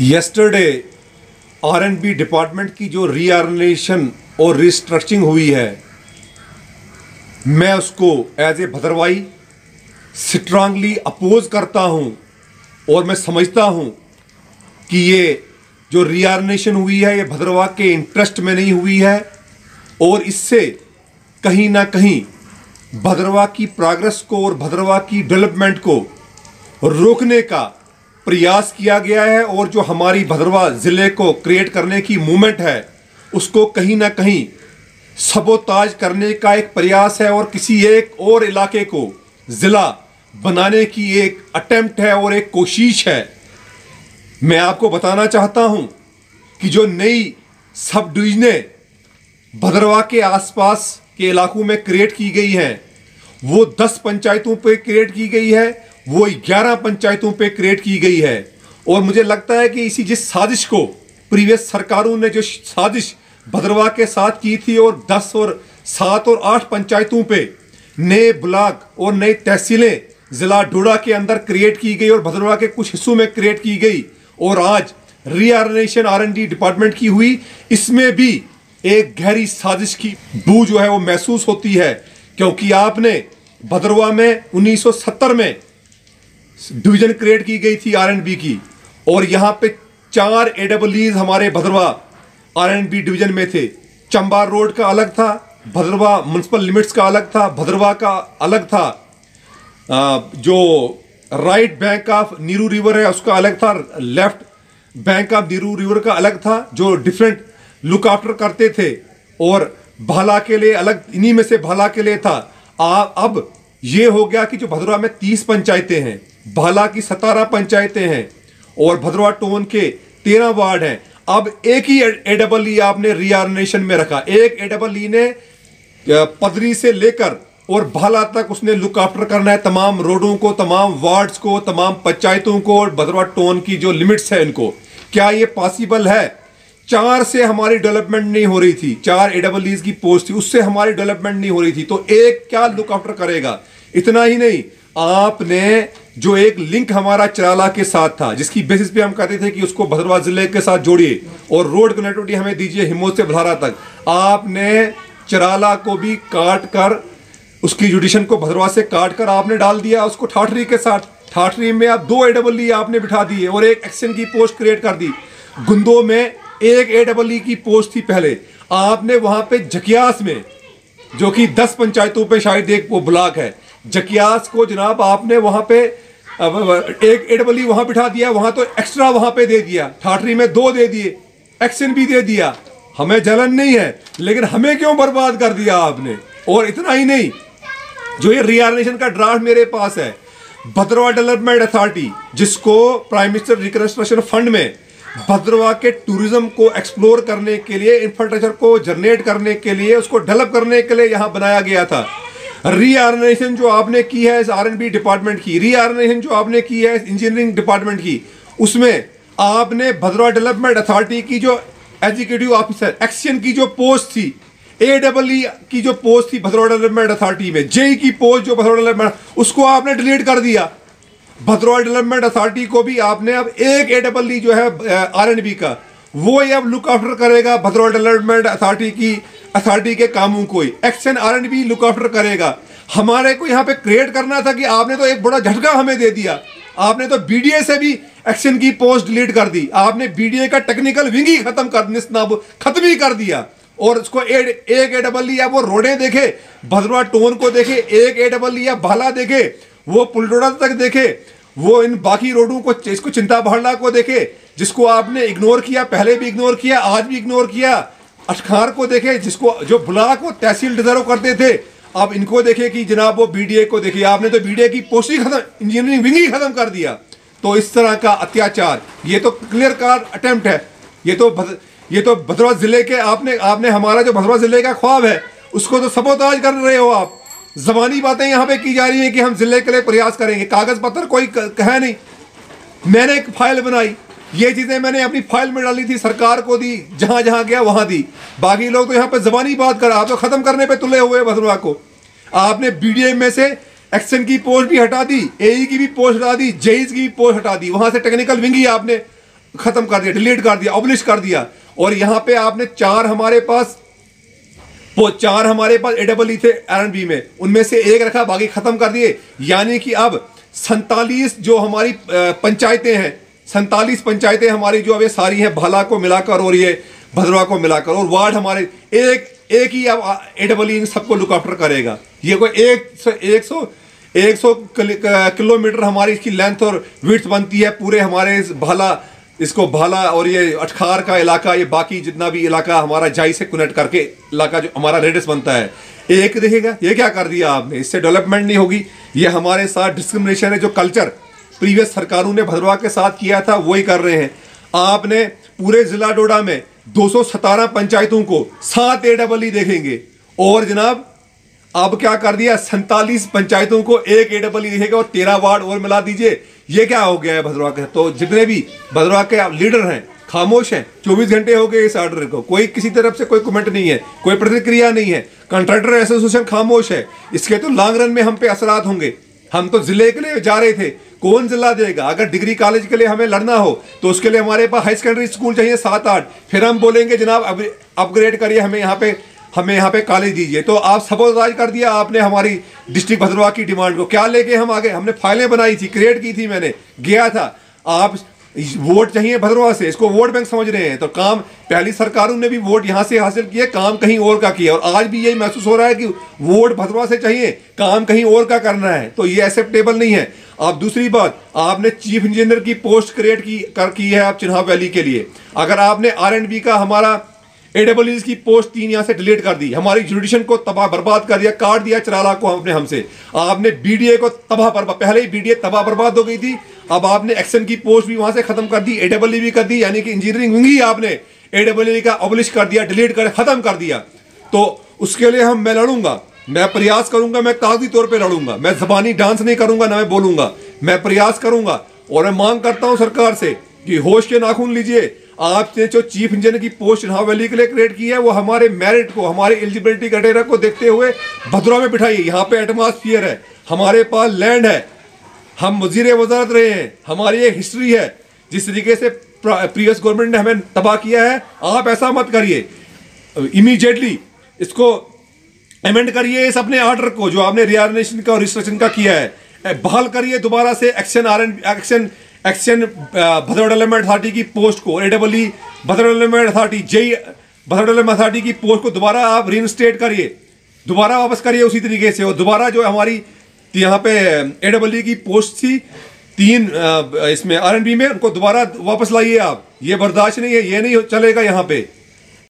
Yesterday RNB department की जो reorganisation और रिस्ट्रक्चरिंग हुई है, मैं उसको as a Bhadarwahi strongly oppose करता हूँ और मैं समझता हूँ कि ये जो रीऑर्गेनाइजेशन हुई है, ये भद्रवाह के इंटरेस्ट में नहीं हुई है और इससे कहीं ना कहीं भद्रवाह की प्रोग्रेस को और भद्रवा की डेवलपमेंट को रोकने का प्रयास किया गया है और जो हमारी भद्रवा ज़िले को क्रिएट करने की मूवमेंट है, उसको कहीं ना कहीं सबोताज करने का एक प्रयास है और किसी एक और इलाके को ज़िला बनाने की एक अटेम्प्ट है और एक कोशिश है। मैं आपको बताना चाहता हूँ कि जो नई सब डिविजनें भद्रवा के आसपास के इलाकों में क्रिएट की गई हैं, वो 10 पंचायतों पे क्रिएट की गई है वो 11 पंचायतों पे क्रिएट की गई है। और मुझे लगता है कि इसी जिस साजिश को प्रीवियस सरकारों ने जो साजिश भद्रवा के साथ की थी और 10 और 7 और 8 पंचायतों पे नए ब्लॉक और नई तहसीलें जिला डोडा के अंदर क्रिएट की गई और भद्रवा के कुछ हिस्सों में क्रिएट की गई और आज रीऑर्गेनाइजेशन आर डिपार्टमेंट की हुई, इसमें भी एक गहरी साजिश की बू जो है वो महसूस होती है, क्योंकि आपने भद्रवा में 1970 में डिवीज़न क्रिएट की गई थी आरएनबी की। और यहाँ पे चार एडब्ल्यूज हमारे भद्रवा आरएनबी डिवीज़न में थे। चंबा रोड का अलग था भद्रवा म्यूनसिपल लिमिट्स का अलग था भद्रवा का अलग था। जो right bank of Neeru river है उसका अलग था left bank of Neeru river का अलग था जो डिफरेंट लुक आफ्टर करते थे। और भाला के लिए अलग इन्हीं में से भाला के लिए था। आ, अब ये हो गया कि जो भद्रवा में तीस पंचायतें हैं भाला की सतारह पंचायतें हैं और भद्रवा टोन के तेरह वार्ड हैं। अब एक ही ए डबल ई आपने रीऑर्गेनाइजेशन में रखा। एक ए डबल ई ने पदरी से लेकर और भाला तक उसने लुक आफ्टर करना है तमाम रोडों को, तमाम वार्ड्स को, तमाम पंचायतों को और भद्रवा टोन की जो लिमिट्स है इनको। क्या ये पॉसिबल है? चार से हमारी डेवलपमेंट नहीं हो रही थी। चार एडब्ल्यूज की पोस्ट थी, उससे हमारी डेवलपमेंट नहीं हो रही थी। तो एक क्या लुक आफ्टर करेगा? इतना ही नहीं। आपने जो एक लिंक हमारा चराला के साथ था, जिसकी बेसिस पे हम कहते थे कि उसको भद्रवा ज़िले के साथ जोड़िए और रोड कनेक्टिविटी हमें दीजिए हिमोज से भधारा तक। आपने चराला को भी काट कर, उसकी जुडिशन को भद्रवा से काट कर आपने डाल दिया, उसको ठाठरी के साथ। ठाठरी में आप दो ए डबल ई आपने बिठा दिए और एक एक्शन की पोस्ट क्रिएट कर दी। गुंदो में एक ए डबल ई की पोस्ट थी पहले। आपने वहाँ पे जकियास में, जो कि दस पंचायतों पे शायद एक वो ब्लॉक है जकियास को जनाब आपने वहाँ पे एक एडबली डबल वहाँ बिठा दिया, वहाँ तो एक्स्ट्रा वहाँ पे दे दिया ठाठरी में दो दे दिए, एक्शन भी दे दिया। हमें जलन नहीं है, लेकिन हमें क्यों बर्बाद कर दिया आपने? और इतना ही नहीं, जो ये रियार्नेशन का ड्राफ्ट मेरे पास है, भद्रवा डेवलपमेंट अथॉरिटी जिसको प्राइम मिनिस्टर रिकन्स्ट्रक्शन फंड में भद्रवा के टूरिज़्म को एक्सप्लोर करने के लिए इंफ्रास्ट्रक्चर को जनरेट करने के लिए, उसको डेवलप करने के लिए यहाँ बनाया गया था। रीऑर्गेनाइजेशन जो आपने की है इस आर डिपार्टमेंट की रीऑर्गेनाइजेशन जो आपने की है इंजीनियरिंग डिपार्टमेंट की, उसमें आपने भद्रवा डेवलपमेंट अथॉरिटी की जो एग्जीक्यूटिव ऑफिसर एक्शन की जो पोस्ट थी ए डबल ई की जो पोस्ट थी भद्रवा डेवलपमेंट अथॉरिटी में जेई की पोस्ट जो भद्रवा डेवलपमेंट उसको आपने डिलीट कर दिया। भद्रवा डेवलपमेंट अथॉरिटी को भी आपने अब एक ए डबल ई जो है आर एन बी का वो ही अब लुक आफ्टर करेगा भद्रवा डेवलपमेंट अथॉरिटी की अथॉरिटी के कामों को XEN R N B look after करेगा। हमारे को यहाँ पे क्रिएट करना था कि आपने तो एक बड़ा झटका हमें दे दिया। आपने तो बीडीए से भी एक्शन की पोस्ट डिलीट कर दी। आपने बीडीए का टेक्निकल विंग ही खत्म कर खत्म ही कर दिया। और उसको ए, एक ए डबल लिया वो रोडे देखे भद्रवा टोन को देखे एक ए डबल लिया भाला देखे वो पुलडोड़ा तक देखे वो इन बाकी रोडों को इसको चिंता भाड़ना को देखे जिसको आपने इग्नोर किया पहले भी इग्नोर किया आज भी इग्नोर किया अटखार को देखे जिसको जो ब्लॉक को तहसील डिजर्व करते थे आप इनको देखे कि जनाब वो बीडीए को देखे आपने तो बीडीए की पोस्ट ही खत्म इंजीनियरिंग विंग ही खत्म कर दिया। तो इस तरह का अत्याचार ये तो क्लियर कार अटेम्प्ट है। ये तो भद, ये तो भद्रवा ज़िले के आपने आपने हमारा जो भद्रवा ज़िले का ख्वाब है उसको तो सबोताज कर रहे हो आप। जबानी बातें यहाँ पे की जा रही हैं कि हम ज़िले के लिए प्रयास करेंगे। कागज़ पत्र कोई कहे नहीं। मैंने एक फ़ाइल बनाई। ये चीज़ें मैंने अपनी फ़ाइल में डाली थी, सरकार को दी, जहाँ जहाँ गया वहाँ दी। बाकी लोग तो यहाँ पे जबानी बात कर आप तो खत्म करने पे तुले हुए भद्रवा को। आपने बीडीए में से एक्शन की पोस्ट भी हटा दी ए की भी पोस्ट हटा दी जेईस की भी पोस्ट हटा दी। वहाँ से टेक्निकल विंग ही आपने खत्म कर दिया डिलीट कर दिया ऑब्लिश कर दिया। और यहाँ पे आपने चार हमारे पास वो चार हमारे पास एडबल थे आर बी में। उनमें से एक रखा, बाकी खत्म कर दिए। यानी कि अब सैतालीस जो हमारी पंचायतें हैं, सैतालीस पंचायतें हमारी जो अब सारी हैं, भाला को मिलाकर और ये भद्रवा को मिलाकर। और वार्ड हमारे, एक एक ही अब एडबल इन सबको लुक आफ्टर करेगा। ये कोई एक सौ एक सौ एक सौ किलोमीटर हमारी इसकी लेंथ और विथ बनती है, पूरे हमारे भाला इसको भाला और ये अटखार का इलाका, ये बाकी जितना भी इलाका हमारा जाई से कनेक्ट करके इलाका जो हमारा रेडियस बनता है। एक देखेगा, ये क्या कर दिया आपने? इससे डेवलपमेंट नहीं होगी। ये हमारे साथ डिस्क्रिमिनेशन है, जो कल्चर प्रीवियस सरकारों ने भद्रवा के साथ किया था, वही कर रहे हैं। आपने पूरे जिला डोडा में दो पंचायतों को सात ए डबल ई देखेंगे। और जनाब अब क्या कर दिया? सैतालीस पंचायतों को एक ए डबल ई और तेरह वार्ड और मिला दीजिए। ये क्या हो गया है भद्रवा के? तो जितने भी भद्रवा के लीडर हैं, खामोश हैं 24 घंटे हो गए इस ऑर्डर को। कोई किसी तरफ़ से कोई कमेंट नहीं है, कोई प्रतिक्रिया नहीं है। कंट्रैक्टर एसोसिएशन खामोश है। इसके तो लॉन्ग रन में हम पे असरात होंगे। हम तो ज़िले के लिए जा रहे थे। कौन जिला देगा? अगर डिग्री कॉलेज के लिए हमें लड़ना हो तो उसके लिए हमारे पास हाई सेकेंडरी स्कूल चाहिए सात आठ। फिर हम बोलेंगे, जनाब अपग्रेड करिए हमें यहाँ पे हमें यहाँ पे कॉलेज दीजिए। तो आप सपोजाइज कर दिया आपने हमारी डिस्ट्रिक्ट भद्रवा की डिमांड को। क्या लेके हम आगे? हमने फाइलें बनाई थी क्रिएट की थी मैंने। गया था। आप वोट चाहिए भद्रवा से, इसको वोट बैंक समझ रहे हैं। तो काम, पहली सरकारों ने भी वोट यहाँ से हासिल किए, काम कहीं और का किया। और आज भी यही महसूस हो रहा है कि वोट भद्रवा से चाहिए, काम कहीं और का करना है। तो ये एक्सेप्टेबल नहीं है। अब दूसरी बात, आपने चीफ इंजीनियर की पोस्ट क्रिएट की, कर की है आप चिन्हा वैली के लिए। अगर आपने आर का हमारा एडब्ल्यू की पोस्ट तीन यहाँ से डिलीट कर दी। हमारी जुडिशन को तबाह बर्बाद कर दिया, काट दिया चराला को हमने हमसे। आपने बीडीए को तबाह बर्बाद पहले ही बीडीए तबाह बर्बाद हो गई थी, अब आपने एक्शन की पोस्ट भी वहाँ से खत्म कर दी एडब्ल्यू भी कर दी, यानी कि इंजीनियरिंग विंग आपने एडब्ल्यू का अबलिश कर दिया डिलीट कर, खत्म कर दिया। तो उसके लिए हम, मैं लड़ूँगा। मैं प्रयास करूँगा, मैं कागज़ी तौर पर लड़ूँगा। मैं जबानी डांस नहीं करूँगा, ना मैं बोलूँगा। मैं प्रयास करूँगा और मैं मांग करता हूँ सरकार से कि होश के नाखून लीजिए। आपने जो चीफ इंजीनियर की पोस्ट इन्हा वैली के लिए क्रिएट की है, वो हमारे मेरिट को, हमारे एलिजिबिलिटी क्राइटेरिया को देखते हुए भद्रा में बिठाइए यहाँ पे एटमॉस्फियर है, हमारे पास लैंड है, हम वज़ीर वजारत रहे हैं, हमारी एक हिस्ट्री है, जिस तरीके से प्रीवियस गवर्नमेंट ने हमें तबाह किया है, आप ऐसा मत करिए। इमीजिएटली इसको अमेंड करिए इस अपने ऑर्डर को, जो आपने रियार्नेशन का और रिस्ट्रक्शन का किया है। बहाल करिए दोबारा से XEN R XEN XEN Bhadra development authority की पोस्ट को A double E Bhadra development authority JE Bhadra development authority की पोस्ट को दोबारा आप री करिए। दोबारा वापस करिए उसी तरीके से और दोबारा जो हमारी यहाँ पे ए डबल की पोस्ट थी, तीन इसमें आर एन बी में, उनको दोबारा वापस लाइए आप। ये बर्दाश्त नहीं है, ये नहीं चलेगा यहाँ पे।